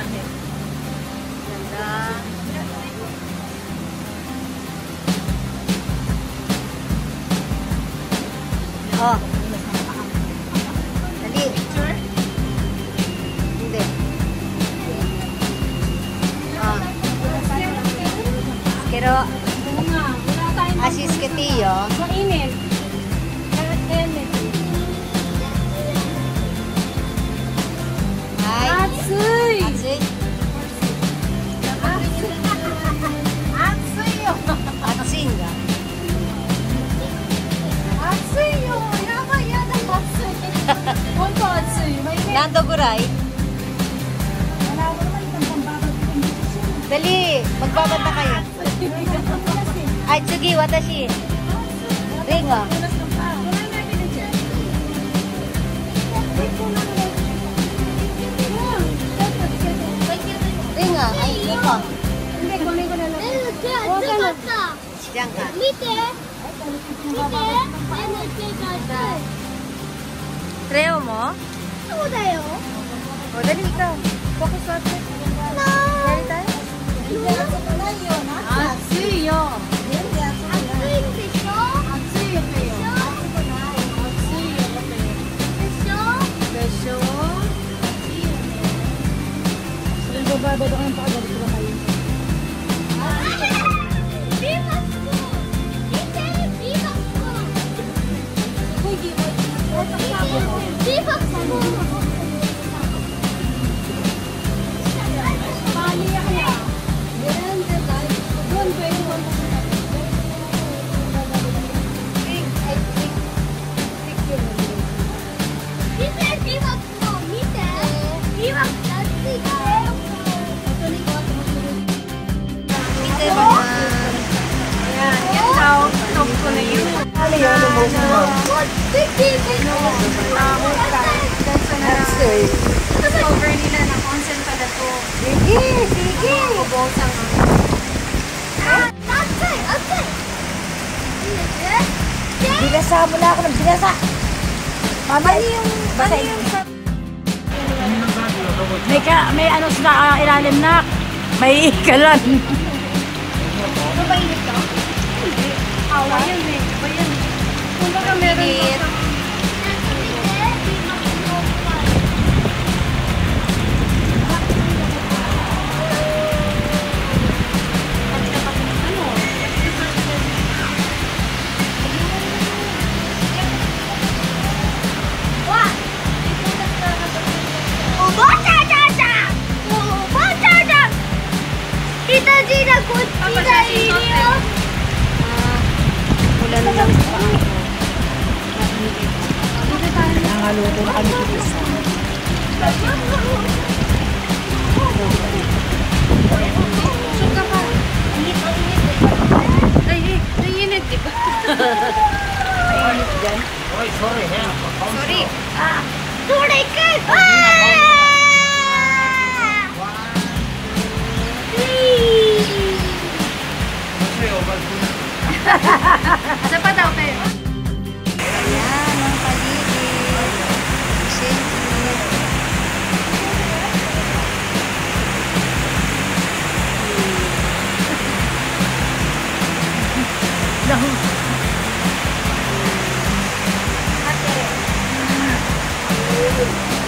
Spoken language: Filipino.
karne. Ganda. Oh. Dali. Picture? Hindi. Oh. Pero, asis mainit. Mainit. Nando Guray. Dali, magbabanta kayo. Ay, tsugi, watashi. Ringo. Ringo, ay, Ringo. Hindi, kunin ko na lang. Okay na. Diyan ka. Mite! Mite! Mite! Treo mo? Mite! そうだよ O, dali ikaw. Focus sa atin. Dali tayo. 熱いよ。熱いでしょ熱いよ。熱いよ。でしょ でしょ Nagbababa daw ang pakagalit ko kayo. ビーバップ見てビーバップ Uy, di ba? Wasak ビーバッ Welcome to the you. Ano yun? Ano mo? Upstairs. Over nila na consent pala to. Sige, sige. Kubosan ka. Outside, outside. Binasa mo na ako ng binasa. Mamali yung... Basa yung... May, ka, may ano sila ah, ilalim na. May ikalan. Mabainit ano ka? Awa yan eh. Ba yan? Kung baka meron Init. pa- nakaluto na kami dito sa ano Nainit, di ba? Nainit dyan. Sorry, sorry. Sorry. Ah, tunay ka! Ah! Hahaha Yahoo! Thank you.